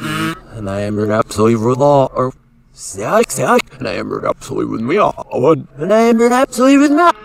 and I am an absolute ruler. or Siak, siak, and I am absolutely with me, all, and I am absolutely with me.